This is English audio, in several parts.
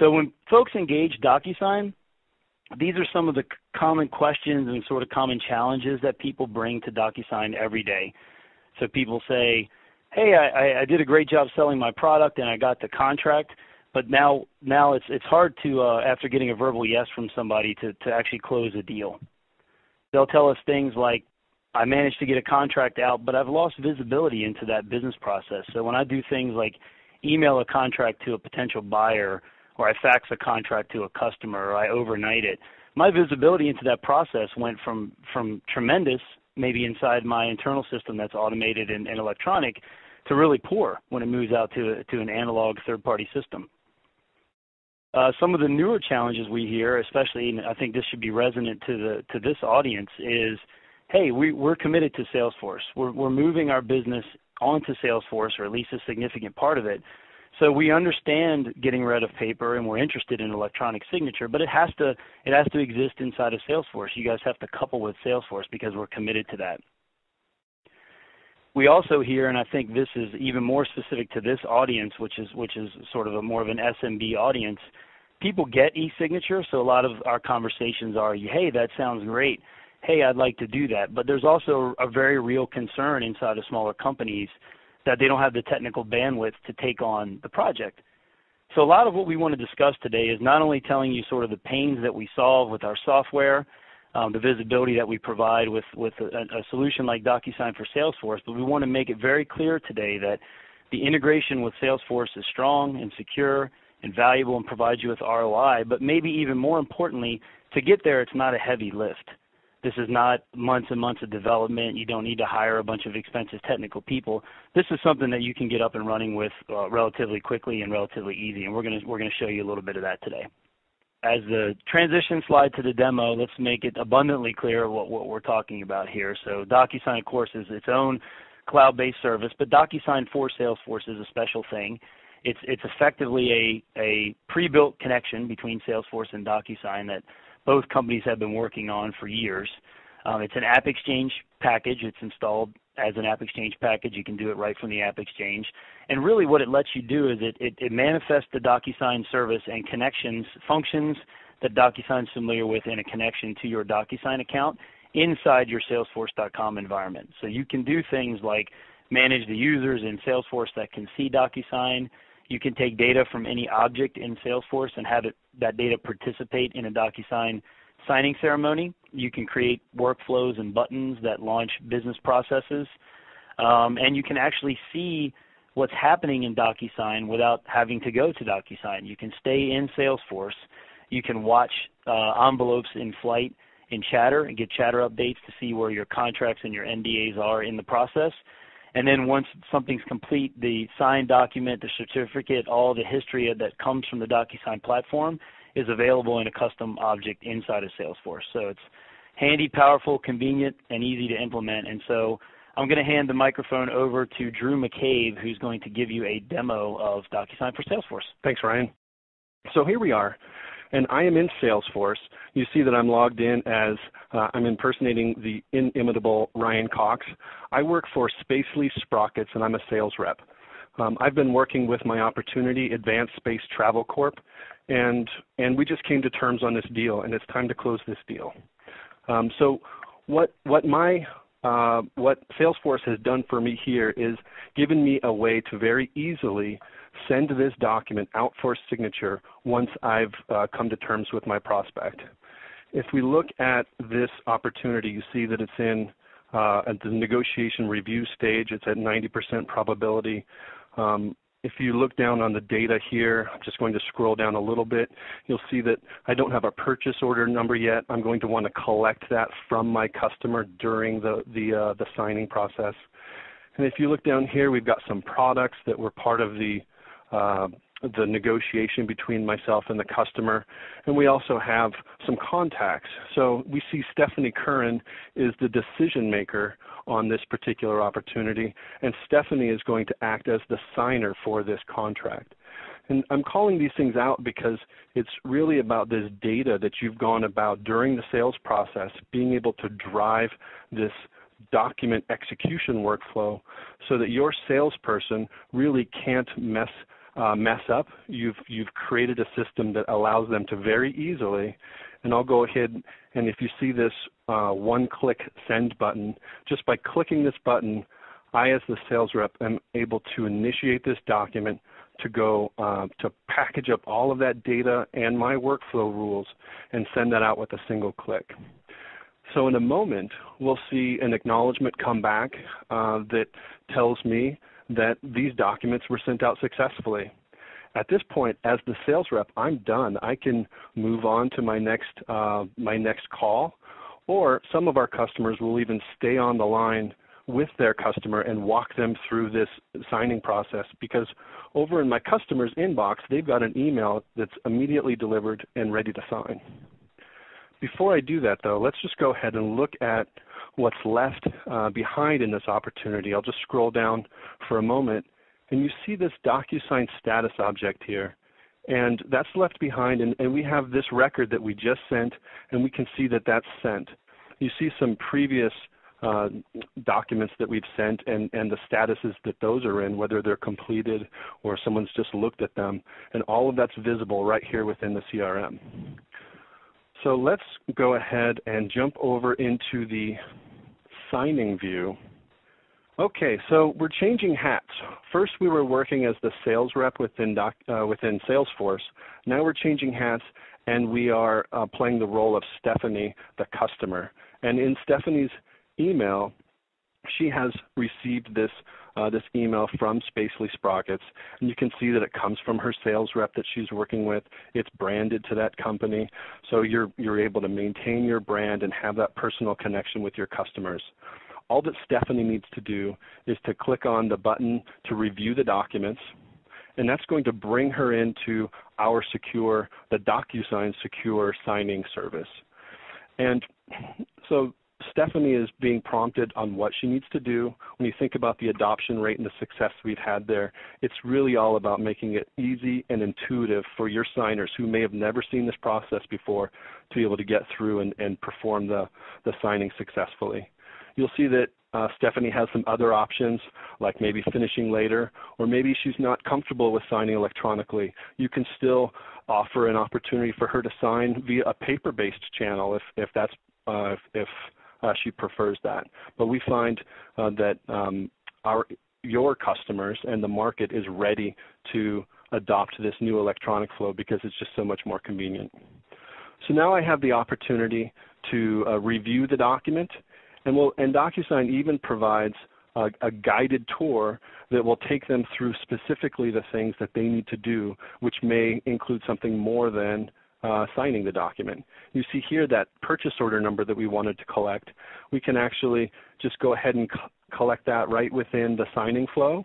So when folks engage DocuSign, these are some of the common questions and sort of common challenges that people bring to DocuSign every day. So people say, "Hey, I, I did a great job selling my product and I got the contract, but now now it's it's hard to uh, after getting a verbal yes from somebody to to actually close a deal." They'll tell us things like, "I managed to get a contract out, but I've lost visibility into that business process. So when I do things like email a contract to a potential buyer." Or I fax a contract to a customer, or I overnight it. My visibility into that process went from from tremendous, maybe inside my internal system that's automated and, and electronic, to really poor when it moves out to to an analog third-party system. Uh, some of the newer challenges we hear, especially, and I think this should be resonant to the to this audience, is, hey, we, we're committed to Salesforce. We're, we're moving our business onto Salesforce, or at least a significant part of it. So we understand getting rid of paper and we're interested in electronic signature, but it has to it has to exist inside of Salesforce. You guys have to couple with Salesforce because we're committed to that. We also hear, and I think this is even more specific to this audience, which is which is sort of a more of an SMB audience. People get e-signature, so a lot of our conversations are, "Hey, that sounds great. Hey, I'd like to do that." But there's also a very real concern inside of smaller companies that they don't have the technical bandwidth to take on the project. So a lot of what we want to discuss today is not only telling you sort of the pains that we solve with our software, um, the visibility that we provide with, with a, a solution like DocuSign for Salesforce, but we want to make it very clear today that the integration with Salesforce is strong and secure and valuable and provides you with ROI, but maybe even more importantly, to get there, it's not a heavy lift. This is not months and months of development. You don't need to hire a bunch of expensive technical people. This is something that you can get up and running with uh, relatively quickly and relatively easy, and we're going to we're going to show you a little bit of that today. As the transition slide to the demo, let's make it abundantly clear what, what we're talking about here. So DocuSign, of course, is its own cloud-based service, but DocuSign for Salesforce is a special thing. It's it's effectively a a pre-built connection between Salesforce and DocuSign that both companies have been working on for years. Um, it's an App Exchange package. It's installed as an App Exchange package. You can do it right from the App Exchange. And really what it lets you do is it, it, it manifests the DocuSign service and connections functions that DocuSign is familiar with in a connection to your DocuSign account inside your Salesforce.com environment. So you can do things like manage the users in Salesforce that can see DocuSign, you can take data from any object in Salesforce and have it, that data participate in a DocuSign signing ceremony. You can create workflows and buttons that launch business processes. Um, and you can actually see what's happening in DocuSign without having to go to DocuSign. You can stay in Salesforce. You can watch uh, envelopes in flight in Chatter and get Chatter updates to see where your contracts and your NDAs are in the process. And then once something's complete, the signed document, the certificate, all the history that comes from the DocuSign platform is available in a custom object inside of Salesforce. So it's handy, powerful, convenient, and easy to implement. And so I'm going to hand the microphone over to Drew McCabe, who's going to give you a demo of DocuSign for Salesforce. Thanks, Ryan. So here we are and I am in Salesforce. You see that I'm logged in as uh, I'm impersonating the inimitable Ryan Cox. I work for Spacely Sprockets, and I'm a sales rep. Um, I've been working with my opportunity, Advanced Space Travel Corp, and and we just came to terms on this deal, and it's time to close this deal. Um, so, what what my uh, what Salesforce has done for me here is given me a way to very easily send this document out for signature once I've uh, come to terms with my prospect. If we look at this opportunity, you see that it's in uh, at the negotiation review stage. It's at 90% probability. Um, if you look down on the data here, I'm just going to scroll down a little bit. You'll see that I don't have a purchase order number yet. I'm going to want to collect that from my customer during the the, uh, the signing process. And if you look down here, we've got some products that were part of the uh, the negotiation between myself and the customer. And we also have some contacts. So we see Stephanie Curran is the decision maker on this particular opportunity, and Stephanie is going to act as the signer for this contract. And I'm calling these things out because it's really about this data that you've gone about during the sales process, being able to drive this document execution workflow so that your salesperson really can't mess uh, mess up, you've you've created a system that allows them to very easily. And I'll go ahead and if you see this uh, one-click send button, just by clicking this button, I, as the sales rep, am able to initiate this document to go uh, to package up all of that data and my workflow rules and send that out with a single click. So in a moment, we'll see an acknowledgement come back uh, that tells me that these documents were sent out successfully. At this point, as the sales rep, I'm done. I can move on to my next uh, my next call, or some of our customers will even stay on the line with their customer and walk them through this signing process because over in my customer's inbox, they've got an email that's immediately delivered and ready to sign. Before I do that, though, let's just go ahead and look at what's left uh, behind in this opportunity. I'll just scroll down for a moment, and you see this DocuSign status object here. And that's left behind, and, and we have this record that we just sent, and we can see that that's sent. You see some previous uh, documents that we've sent and, and the statuses that those are in, whether they're completed or someone's just looked at them. And all of that's visible right here within the CRM. So let's go ahead and jump over into the signing view. Okay, so we're changing hats. First, we were working as the sales rep within, doc, uh, within Salesforce. Now we're changing hats, and we are uh, playing the role of Stephanie, the customer. And in Stephanie's email, she has received this uh, this email from Spacely Sprockets, and you can see that it comes from her sales rep that she's working with. It's branded to that company, so you're you're able to maintain your brand and have that personal connection with your customers. All that Stephanie needs to do is to click on the button to review the documents, and that's going to bring her into our secure, the DocuSign secure signing service. And so Stephanie is being prompted on what she needs to do. When you think about the adoption rate and the success we've had there, it's really all about making it easy and intuitive for your signers who may have never seen this process before to be able to get through and, and perform the, the signing successfully. You'll see that uh, Stephanie has some other options, like maybe finishing later, or maybe she's not comfortable with signing electronically. You can still offer an opportunity for her to sign via a paper-based channel if, if that's uh, if, if uh, she prefers that. But we find uh, that um, our your customers and the market is ready to adopt this new electronic flow because it's just so much more convenient. So now I have the opportunity to uh, review the document, and, we'll, and DocuSign even provides a, a, guided tour that will take them through specifically the things that they need to do, which may include something more than uh, signing the document. You see here that purchase order number that we wanted to collect. We can actually just go ahead and co collect that right within the signing flow.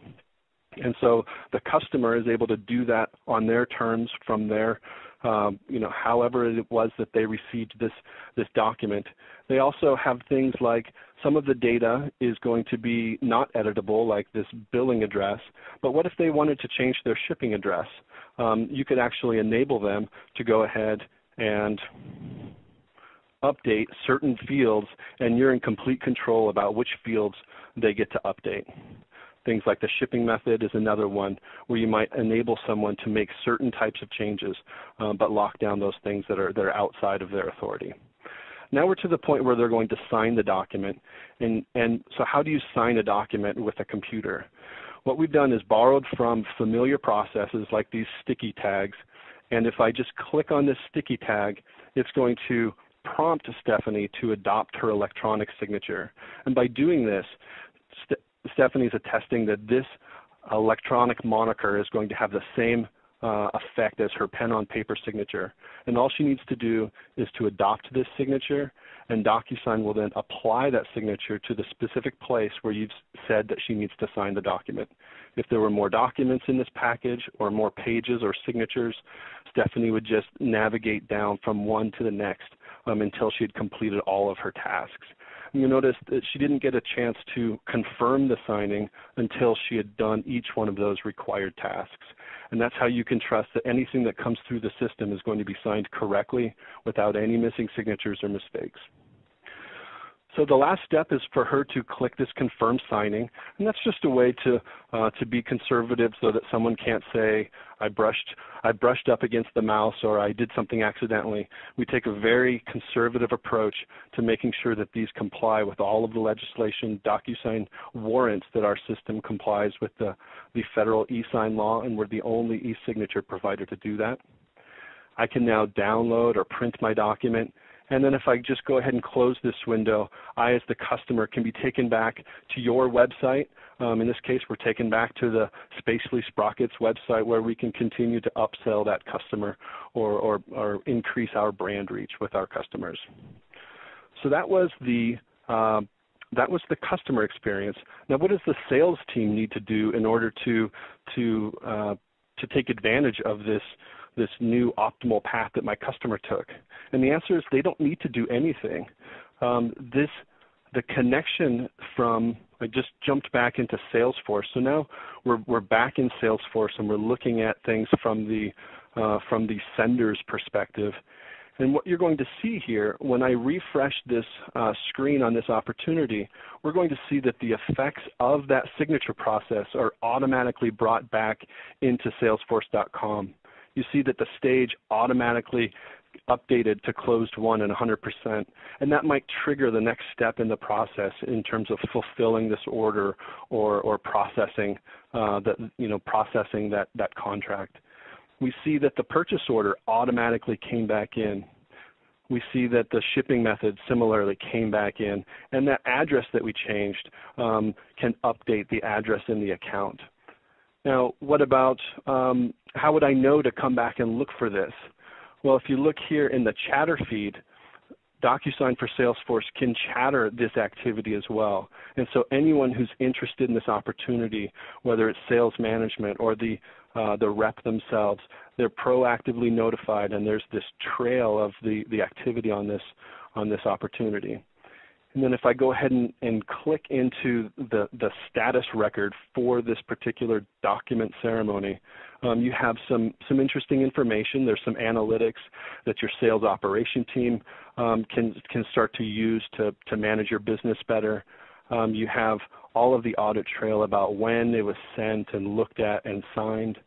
And so the customer is able to do that on their terms from their, um, you know, however it was that they received this, this document. They also have things like some of the data is going to be not editable, like this billing address, but what if they wanted to change their shipping address? Um, you could actually enable them to go ahead and update certain fields, and you're in complete control about which fields they get to update. Things like the shipping method is another one where you might enable someone to make certain types of changes, um, but lock down those things that are, that are outside of their authority. Now we're to the point where they're going to sign the document. And, and so how do you sign a document with a computer? What we've done is borrowed from familiar processes like these sticky tags. And if I just click on this sticky tag, it's going to prompt Stephanie to adopt her electronic signature. And by doing this, St Stephanie's attesting that this electronic moniker is going to have the same uh, effect as her pen on paper signature. And all she needs to do is to adopt this signature, and DocuSign will then apply that signature to the specific place where you've said that she needs to sign the document. If there were more documents in this package or more pages or signatures, Stephanie would just navigate down from one to the next um, until she had completed all of her tasks. You notice that she didn't get a chance to confirm the signing until she had done each one of those required tasks. And that's how you can trust that anything that comes through the system is going to be signed correctly without any missing signatures or mistakes. So the last step is for her to click this confirm signing, and that's just a way to uh, to be conservative so that someone can't say I brushed I brushed up against the mouse or I did something accidentally. We take a very conservative approach to making sure that these comply with all of the legislation. DocuSign warrants that our system complies with the the federal e-sign law, and we're the only e-signature provider to do that. I can now download or print my document and then if I just go ahead and close this window, I as the customer can be taken back to your website. Um, in this case, we're taken back to the Spacely Sprockets website where we can continue to upsell that customer or, or, or increase our brand reach with our customers. So that was the uh, that was the customer experience. Now, what does the sales team need to do in order to to uh, to take advantage of this this new optimal path that my customer took? And the answer is they don't need to do anything. Um, this the connection from I just jumped back into Salesforce. So now we're we're back in Salesforce and we're looking at things from the uh, from the sender's perspective. And what you're going to see here, when I refresh this uh, screen on this opportunity, we're going to see that the effects of that signature process are automatically brought back into Salesforce.com you see that the stage automatically updated to closed won and 100%, and that might trigger the next step in the process in terms of fulfilling this order or, or processing uh, that you know processing that that contract. We see that the purchase order automatically came back in. We see that the shipping method similarly came back in, and that address that we changed um, can update the address in the account. Now, what about um, how would I know to come back and look for this? Well, if you look here in the chatter feed, DocuSign for Salesforce can chatter this activity as well. And so anyone who's interested in this opportunity, whether it's sales management or the uh, the rep themselves, they're proactively notified, and there's this trail of the the activity on this on this opportunity. And then if I go ahead and, and click into the, the status record for this particular document ceremony, um, you have some, some interesting information. There's some analytics that your sales operation team um, can, can start to use to, to manage your business better. Um, you have all of the audit trail about when it was sent and looked at and signed.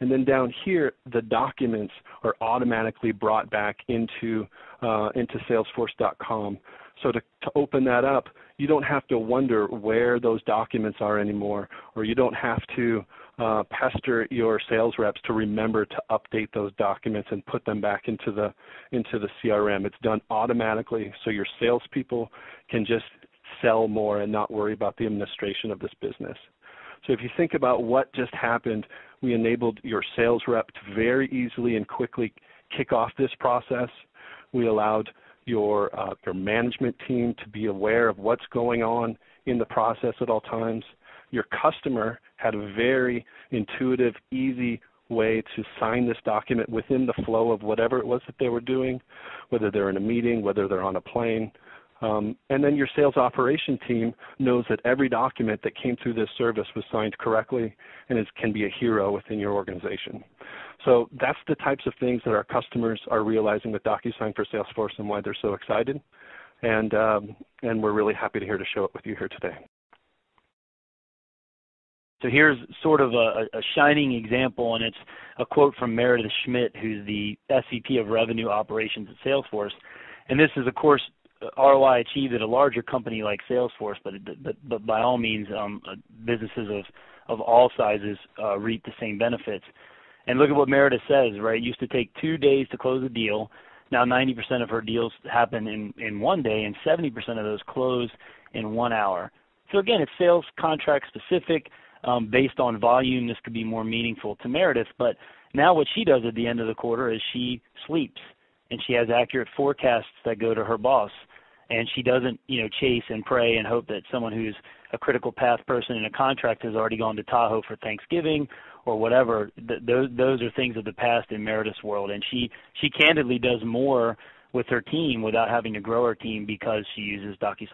And then down here, the documents are automatically brought back into, uh, into Salesforce.com. So to, to open that up, you don't have to wonder where those documents are anymore, or you don't have to uh, pester your sales reps to remember to update those documents and put them back into the into the CRM. It's done automatically, so your salespeople can just sell more and not worry about the administration of this business. So if you think about what just happened, we enabled your sales rep to very easily and quickly kick off this process. We allowed your uh, your management team to be aware of what's going on in the process at all times. Your customer had a very intuitive, easy way to sign this document within the flow of whatever it was that they were doing, whether they're in a meeting, whether they're on a plane. Um, and then your sales operation team knows that every document that came through this service was signed correctly and is, can be a hero within your organization. So that's the types of things that our customers are realizing with DocuSign for Salesforce and why they're so excited. And, um, and we're really happy to hear to show it with you here today. So here's sort of a, a, shining example, and it's a quote from Meredith Schmidt, who's the SVP of Revenue Operations at Salesforce. And this is, of course, ROI achieved at a larger company like Salesforce, but but, but by all means, um, uh, businesses of of all sizes uh, reap the same benefits. And look at what Meredith says, right? It used to take two days to close a deal. Now 90% of her deals happen in, in one day, and 70% of those close in one hour. So again, it's sales contract specific. Um, based on volume, this could be more meaningful to Meredith. But now what she does at the end of the quarter is she sleeps, and she has accurate forecasts that go to her boss and she doesn't you know chase and pray and hope that someone who's a critical path person in a contract has already gone to Tahoe for Thanksgiving or whatever. Th- those those are things of the past in Meredith's world, and she she candidly does more with her team without having to grow her team because she uses DocuSign